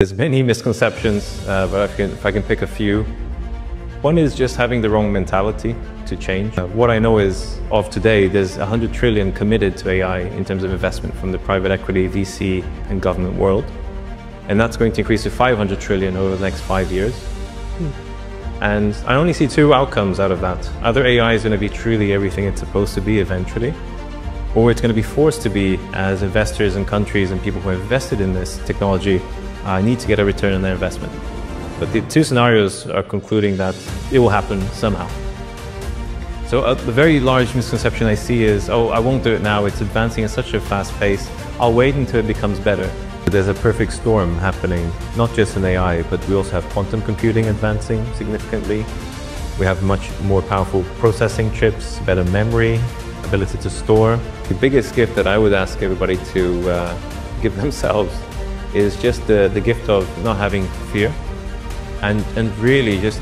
There's many misconceptions, uh, but if I, can, if I can pick a few. One is just having the wrong mentality to change. Uh, what I know is of today, there's 100 trillion committed to AI in terms of investment from the private equity, VC, and government world. And that's going to increase to 500 trillion over the next five years. And I only see two outcomes out of that. Either AI is going to be truly everything it's supposed to be eventually, or it's going to be forced to be as investors and countries and people who have invested in this technology uh, need to get a return on their investment. But the two scenarios are concluding that it will happen somehow. So a, a very large misconception I see is, oh, I won't do it now. It's advancing at such a fast pace. I'll wait until it becomes better. There's a perfect storm happening, not just in AI, but we also have quantum computing advancing significantly. We have much more powerful processing chips, better memory, ability to store. The biggest gift that I would ask everybody to uh, give themselves is just the, the gift of not having fear and, and really just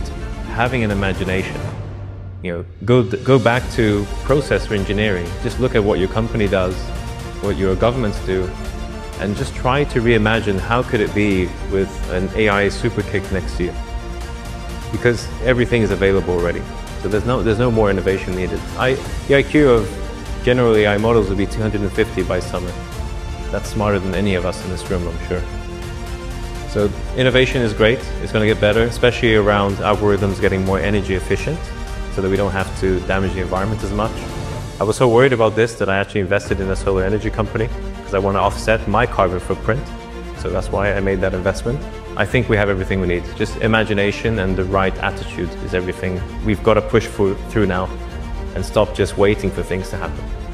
having an imagination. You know, go, go back to process re-engineering. Just look at what your company does, what your governments do, and just try to reimagine how could it be with an AI super kick next year. Because everything is available already. So there's no, there's no more innovation needed. I, the IQ of general AI models will be 250 by summer. That's smarter than any of us in this room, I'm sure. So innovation is great. It's going to get better, especially around algorithms getting more energy efficient so that we don't have to damage the environment as much. I was so worried about this that I actually invested in a solar energy company because I want to offset my carbon footprint. So that's why I made that investment. I think we have everything we need. Just imagination and the right attitude is everything we've got to push through now and stop just waiting for things to happen.